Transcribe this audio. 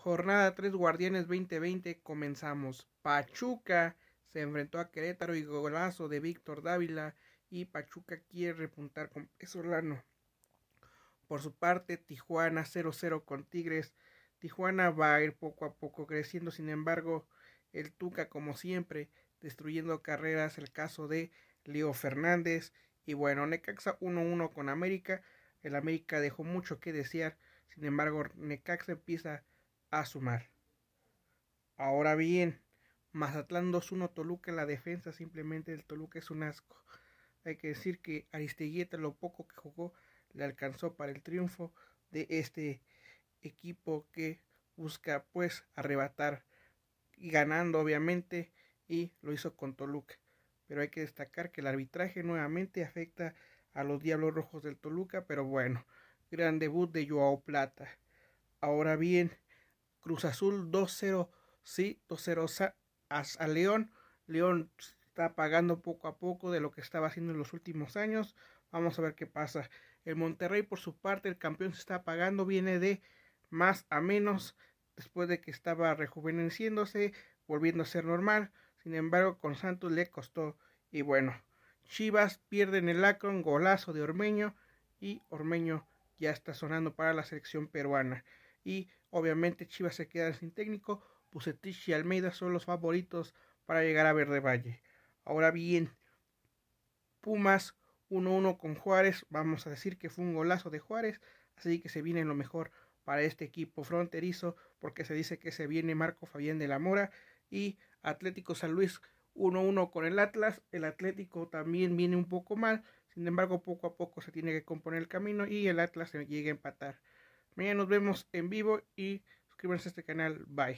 Jornada 3 Guardianes 2020 comenzamos. Pachuca se enfrentó a Querétaro y golazo de Víctor Dávila y Pachuca quiere repuntar con Pesolano. Por su parte, Tijuana 0-0 con Tigres. Tijuana va a ir poco a poco creciendo, sin embargo, el Tuca como siempre destruyendo carreras, el caso de Leo Fernández y bueno, Necaxa 1-1 con América. El América dejó mucho que desear, sin embargo, Necaxa empieza a sumar. Ahora bien, Mazatlán 2-1 Toluca, la defensa simplemente del Toluca es un asco. Hay que decir que Aristeguieta lo poco que jugó le alcanzó para el triunfo de este equipo que busca pues arrebatar y ganando obviamente y lo hizo con Toluca. Pero hay que destacar que el arbitraje nuevamente afecta a los Diablos Rojos del Toluca, pero bueno, gran debut de Joao Plata. Ahora bien, Cruz Azul 2-0, sí, 2-0 a, León. León está pagando poco a poco de lo que estaba haciendo en los últimos años. Vamos a ver qué pasa. El Monterrey, por su parte, el campeón se está pagando, viene de más a menos después de que estaba rejuveneciéndose, volviendo a ser normal. Sin embargo, con Santos le costó. Y bueno, Chivas pierde en el Akron, golazo de Ormeño. Y Ormeño ya está sonando para la selección peruana. Y obviamente Chivas se queda sin técnico. Bucetich y Almeida son los favoritos para llegar a Verde Valle. Ahora bien, Pumas 1-1 con Juárez. Vamos a decir que fue un golazo de Juárez. Así que se viene lo mejor para este equipo fronterizo. Porque se dice que se viene Marco Fabián de la Mora. Y Atlético San Luis 1-1 con el Atlas. El Atlético también viene un poco mal. Sin embargo, poco a poco se tiene que componer el camino y el Atlas se llega a empatar. Mañana nos vemos en vivo y suscríbanse a este canal. Bye.